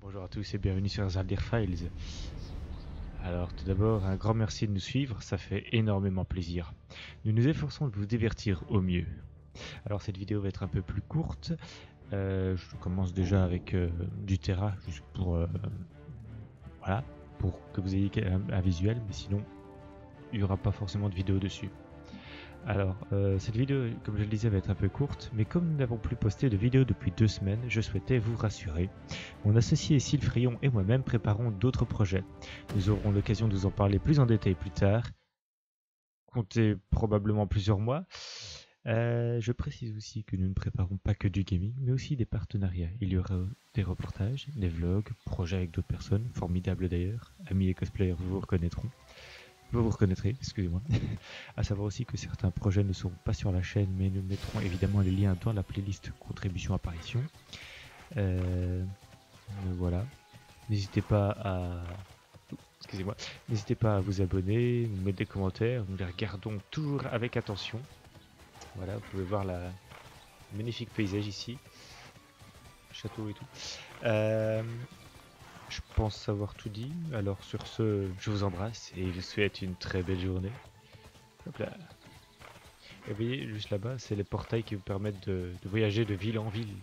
Bonjour à tous et bienvenue sur Zaldir Files. Alors tout d'abord, un grand merci de nous suivre, ça fait énormément plaisir. Nous nous efforçons de vous divertir au mieux. Alors cette vidéo va être un peu plus courte. Euh, je commence déjà avec euh, du Terra, juste pour... Euh, voilà, pour que vous ayez un, un visuel, mais sinon, il n'y aura pas forcément de vidéo dessus. Alors, euh, cette vidéo, comme je le disais, va être un peu courte, mais comme nous n'avons plus posté de vidéo depuis deux semaines, je souhaitais vous rassurer. Mon associé Sylphrion et moi-même préparons d'autres projets. Nous aurons l'occasion de vous en parler plus en détail plus tard. Comptez probablement plusieurs mois. Euh, je précise aussi que nous ne préparons pas que du gaming, mais aussi des partenariats. Il y aura des reportages, des vlogs, projets avec d'autres personnes, formidables d'ailleurs. Amis et cosplayers, vous reconnaîtront. Vous reconnaîtrez, excusez-moi. à savoir aussi que certains projets ne seront pas sur la chaîne, mais nous mettrons évidemment les liens dans la playlist contribution apparition. Euh, voilà. N'hésitez pas à. Excusez-moi. N'hésitez pas à vous abonner, nous mettre des commentaires. Nous les regardons toujours avec attention. Voilà, vous pouvez voir la magnifique paysage ici. Château et tout. Euh, je pense avoir tout dit. Alors sur ce, je vous embrasse et je vous souhaite une très belle journée. Hop là. Et vous voyez, juste là-bas, c'est les portails qui vous permettent de, de voyager de ville en ville.